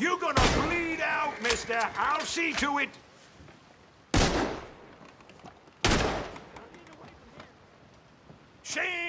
You're gonna bleed out, mister. I'll see to it. Shame!